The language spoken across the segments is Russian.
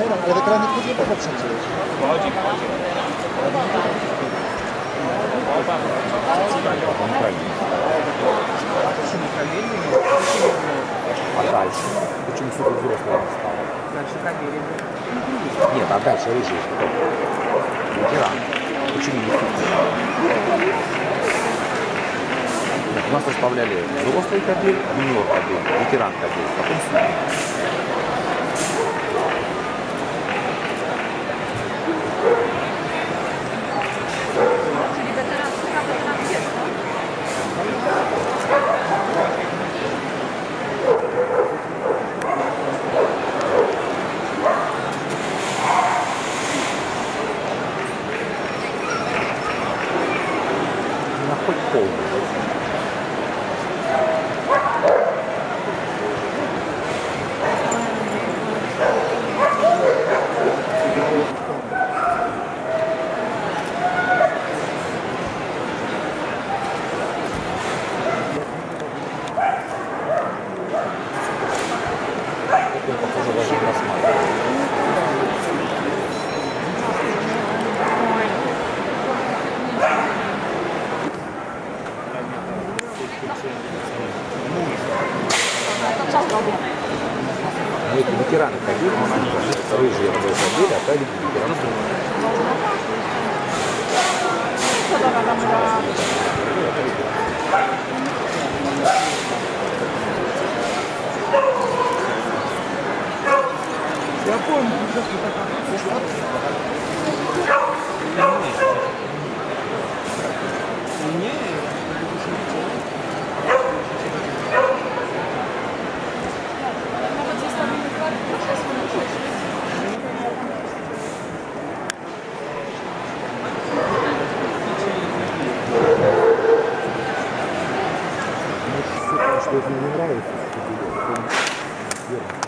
Ale ekrany wchodzą po przecież. А дальше? Почему все взрослые стало? Дальше камере. Нет, а дальше рыжий. Ветеран. Почему не У нас оставляли взрослый кабель, юниор кабель, ветеран кабель, потом судьи. povo. Это ветераны кабель, рыжие кабель, а кабель ветеран. Co dogadamy na... Я помню, что такая. Nawet Мне не нравится, что это верно.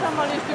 Szamal jeszcze